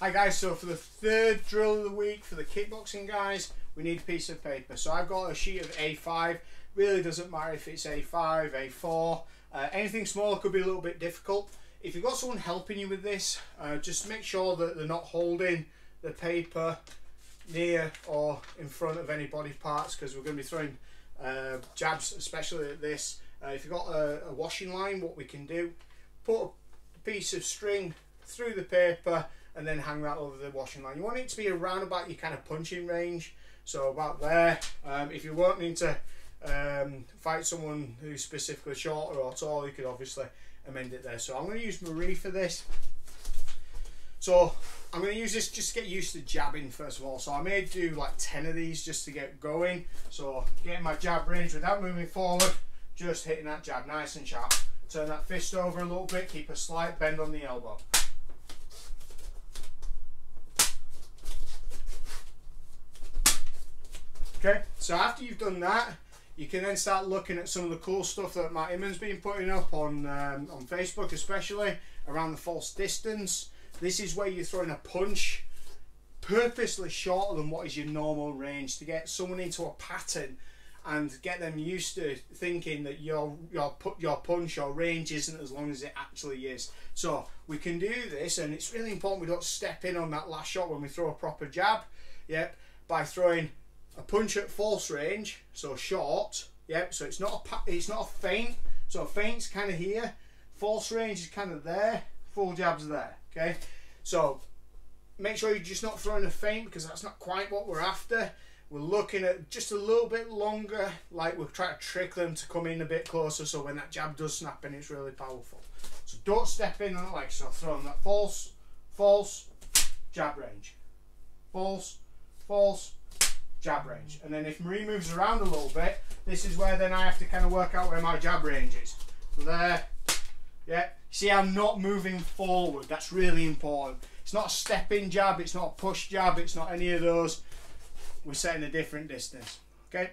Hi guys, so for the third drill of the week for the kickboxing guys, we need a piece of paper. So I've got a sheet of A5, really doesn't matter if it's A5, A4, uh, anything smaller could be a little bit difficult. If you've got someone helping you with this, uh, just make sure that they're not holding the paper near or in front of any body parts because we're going to be throwing uh, jabs, especially at this. Uh, if you've got a, a washing line, what we can do, put a piece of string through the paper and then hang that over the washing line. You want it to be around about your kind of punching range, so about there. Um, if you're wanting to um, fight someone who's specifically shorter or tall, you could obviously amend it there. So I'm going to use Marie for this. So I'm going to use this just to get used to jabbing first of all. So I may do like 10 of these just to get going. So getting my jab range without moving forward, just hitting that jab nice and sharp. Turn that fist over a little bit, keep a slight bend on the elbow. Okay, so after you've done that, you can then start looking at some of the cool stuff that Matt Immon's been putting up on um, on Facebook, especially around the false distance. This is where you're throwing a punch purposely shorter than what is your normal range to get someone into a pattern and get them used to thinking that your your put your punch or range isn't as long as it actually is. So we can do this, and it's really important we don't step in on that last shot when we throw a proper jab. Yep, by throwing a punch at false range, so short. Yep. So it's not a it's not a feint. So a feint's kind of here. False range is kind of there. Full jabs there. Okay. So make sure you're just not throwing a feint because that's not quite what we're after. We're looking at just a little bit longer, like we're trying to trick them to come in a bit closer so when that jab does snap in, it's really powerful. So don't step in on it like so, throwing that false, false, jab range. False, false, jab range. And then if Marie moves around a little bit, this is where then I have to kind of work out where my jab range is. So there, yeah. See, I'm not moving forward. That's really important. It's not a stepping jab, it's not a push jab, it's not any of those. We're setting a different distance. Okay.